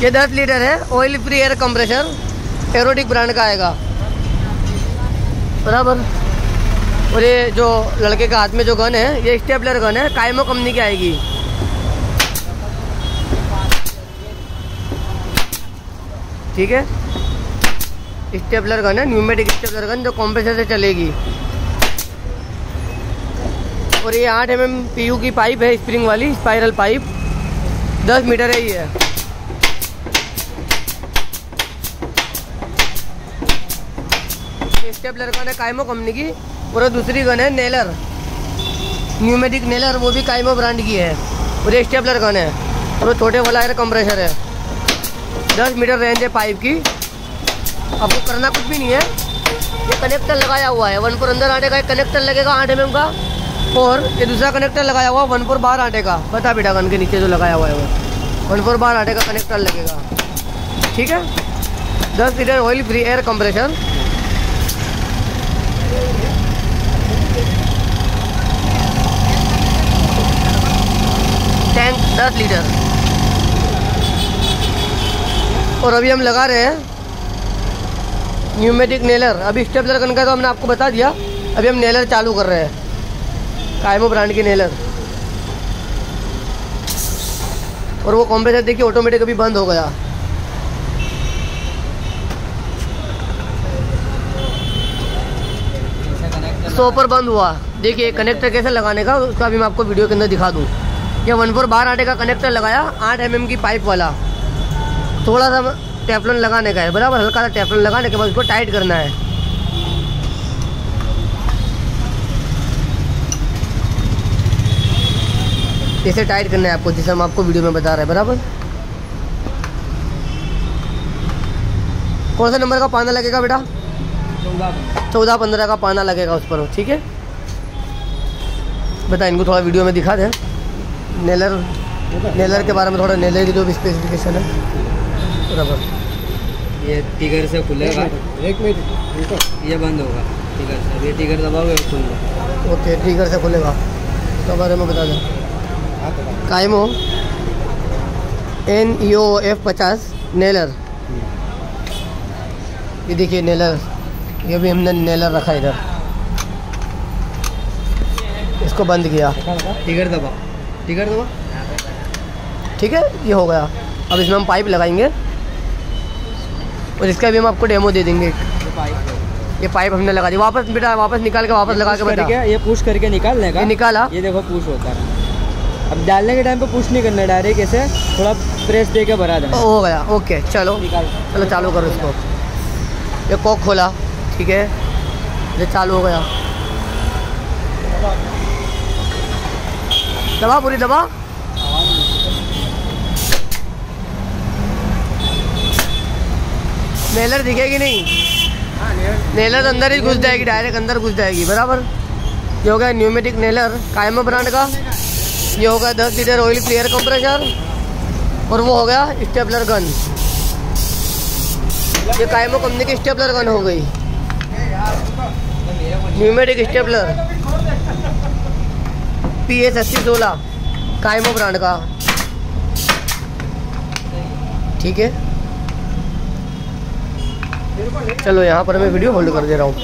ये दस लीटर है ऑयल फ्री एयर कंप्रेसर एरोटिक ब्रांड का आएगा। बराबर। और ये जो लड़के के हाथ में जो गन है, ये स्टेपलर गन है कायमो कंपनी की आएगी। ठीक है? स्टेपलर गन है न्यूमेटिक स्टेपलर गन जो कॉम्प्रेसर से चलेगी। और ये आठ एम एम की पाइप है स्प्रिंग वाली स्पाइरल पाइप दस मीटर है ये। स्टेपलर गन है कायमो कंपनी की और दूसरी गन है नेलर न्यूमेटिक नेलर वो भी कायमो ब्रांड की है और ये स्टेपलर गन है और छोटे वाला एयर कंप्रेशर है दस मीटर रेंज है पाइप की. आपको करना कुछ भी नहीं है. ये कनेक्टर लगाया हुआ है. वन फोर अंदर आटे का एक कनेक्टर लगेगा आठ एम का. और ये दूसरा कनेक्टर लगाया हुआ वन फोर बाहर आटे का. बता बेटा गन के नीचे जो लगाया हुआ है वो. वन फोर बाहर आटे का कनेक्टर लगेगा. ठीक है? दस litre oil free air compressor दस लीटर और अभी हम लगा रहे हैं न्यूमेटिक नेलर अभी स्टेपलर गन का तो हमने आपको बता दिया। अभी हम नेलर चालू कर रहे हैं। कायमो ब्रांड की नेलर और वो कॉम्प्रेसर देखिए ऑटोमेटिक अभी बंद हो गया। सौ पर बंद हुआ। देखिए कनेक्टर कैसे लगाने का, उसका भी मैं आपको वीडियो के अंदर दिखा दूँ। ये वन फोर बारह आटे का कनेक्टर लगाया, आठ एम की पाइप वाला। थोड़ा सा टेफलन लगाने का है, बराबर हल्का सा टेफलन लगाने के बाद उसको टाइट करना है। इसे टाइट करना है आपको, जैसे हम आपको वीडियो में बता रहे हैं, बराबर? कौन सा नंबर का पाना लगेगा बेटा? चौदह पंद्रह का पाना लगेगा उस पर, ठीक है? बता, इनको थोड़ा वीडियो में दिखा दें। नेलर नेलर के बारे में थोड़ा नेलर की जो भी स्पेसिफिकेशन है। बराबर। ये टिगर से खुलेगा। एक मिनट ये बंद होगा टिगर से। ये टिगर दबाओगे वो खुल ओके ट्रिगर से खुलेगा। उसके बारे में बता दें। Kaymo N E O F पचास नेलर। ये देखिए नेलर। ये भी हमने नेलर रखा इधर। इसको बंद किया। टिगर दबाओ। टिगर दबाओ ठीक है ये हो गया। अब इसमें हम पाइप लगाएँगे। और इसका भी हम आपको डेमो दे देंगे। ये पाइप हमने लगा दी वापस बेटा वापस निकाल के वापस लगा के बेटा ये पुश करके निकालने का ये निकाला ये देखो पुश होता है। अब डालने के टाइम पे पुश नहीं करना डायरेक्ट ऐसे थोड़ा प्रेस दे के भरा देना। हो गया। ओके चलो। चलो चालू करो इसको। ये कॉक खोला ठीक है। ये चालू हो गया। दबा पूरी, दबा। नेलर दिखेगी नहीं? नेलर अंदर ही घुस जाएगी डायरेक्ट अंदर घुस जाएगी, बराबर? ये हो गया न्यूमेटिक नेलर कायमो ब्रांड का। ये होगा दस लीटर ऑयल क्लियर कंप्रेसर और वो हो गया स्टेपलर गन ये कायमो कंपनी की स्टेपलर गन हो गई। न्यूमेटिक स्टेपलर पी एस अस्सी सोलह कायमो ब्रांड का। ठीक है। चलो, यहाँ पर मैं वीडियो होल्ड कर दे रहा हूँ।